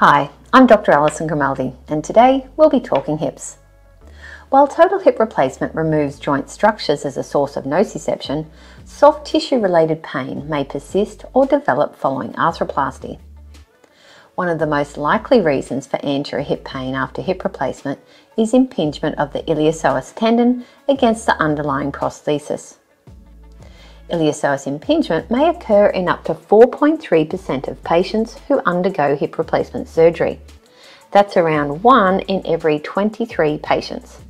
Hi, I'm Dr. Alison Grimaldi, and today we'll be talking hips. While total hip replacement removes joint structures as a source of nociception, soft tissue related pain may persist or develop following arthroplasty. One of the most likely reasons for anterior hip pain after hip replacement is impingement of the iliopsoas tendon against the underlying prosthesis. Iliopsoas impingement may occur in up to 4.3% of patients who undergo hip replacement surgery. That's around 1 in every 23 patients.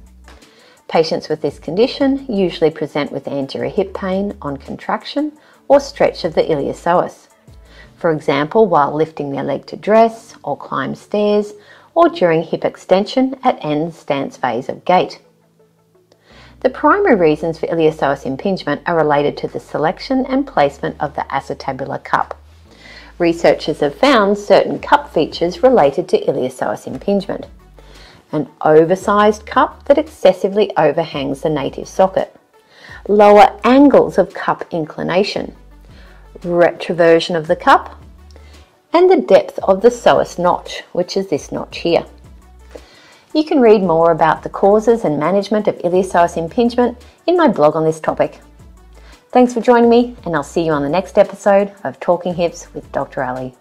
Patients with this condition usually present with anterior hip pain on contraction or stretch of the iliopsoas. For example, while lifting their leg to dress or climb stairs or during hip extension at end stance phase of gait. The primary reasons for iliopsoas impingement are related to the selection and placement of the acetabular cup. Researchers have found certain cup features related to iliopsoas impingement an oversized cup that excessively overhangs the native socket, lower angles of cup inclination, retroversion of the cup, and the depth of the psoas notch, which is this notch here. You can read more about the causes and management of iliopsoas impingement in my blog on this topic. Thanks for joining me, and I'll see you on the next episode of Talking Hips with Dr. Ali.